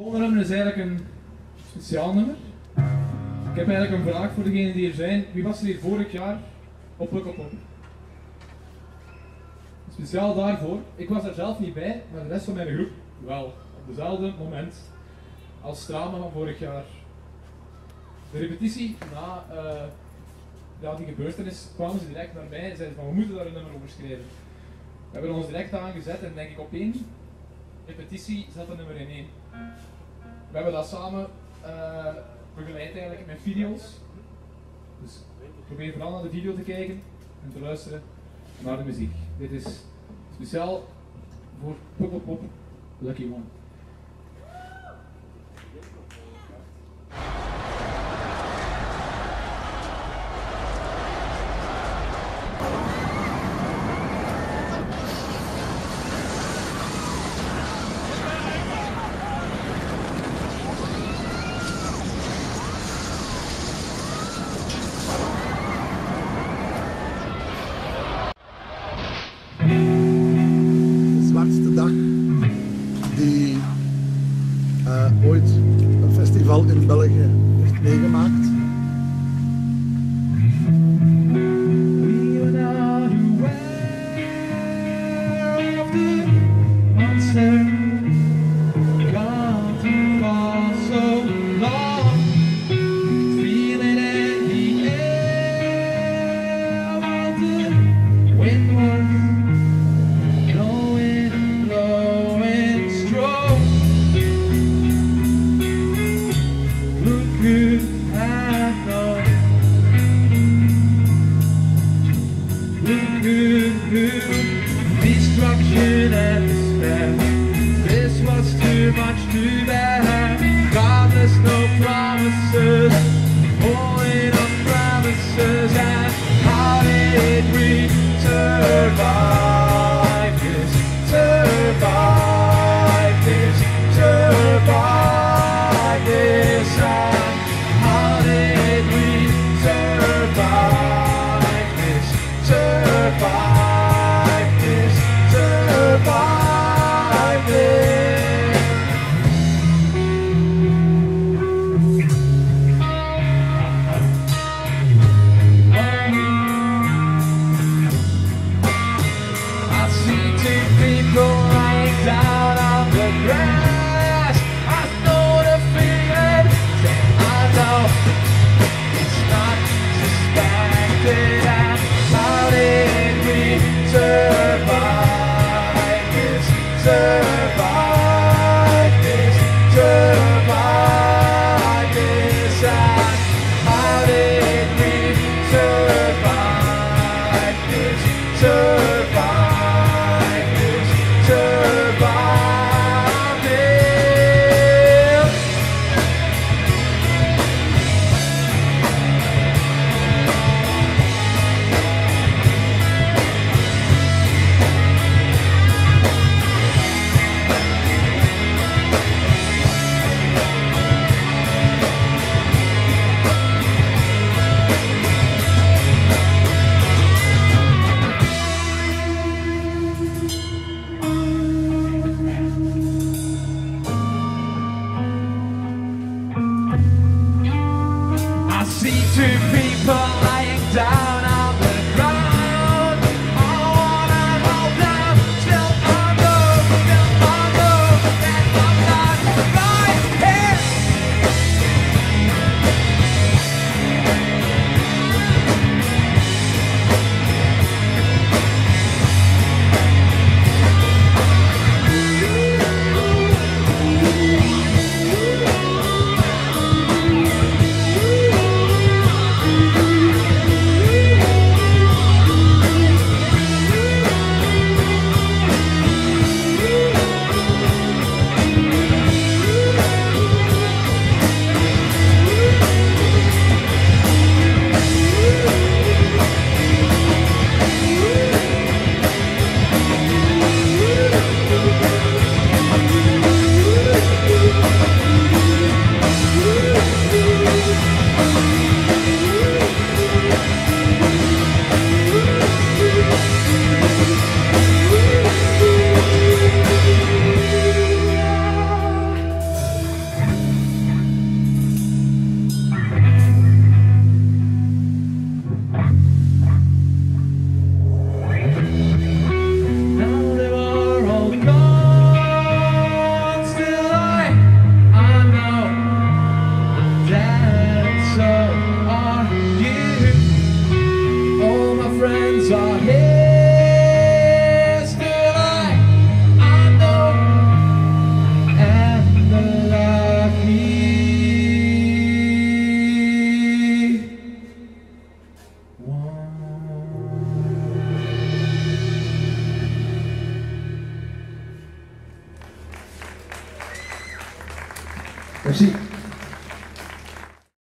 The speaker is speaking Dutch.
volgende nummer is eigenlijk een speciaal nummer. Ik heb eigenlijk een vraag voor degenen die er zijn. Wie was er hier vorig jaar op Pukkelpop? Speciaal daarvoor. Ik was er zelf niet bij, maar de rest van mijn groep wel. Op dezelfde moment als Strama van vorig jaar. De repetitie na eh, ja, die gebeurtenis kwamen ze direct naar mij en zeiden van we moeten daar een nummer over schrijven. We hebben ons direct aangezet en denk ik op één repetitie zat er nummer in één. We hebben dat samen eh, begeleid eigenlijk met video's. Dus probeer vooral naar de video te kijken en te luisteren naar de muziek. Dit is speciaal voor Pukkelpop Lucky One. Festival in België heeft meegemaakt. We Godless, no promises, promises. And how did? Yeah! See two people lying down Pues sí.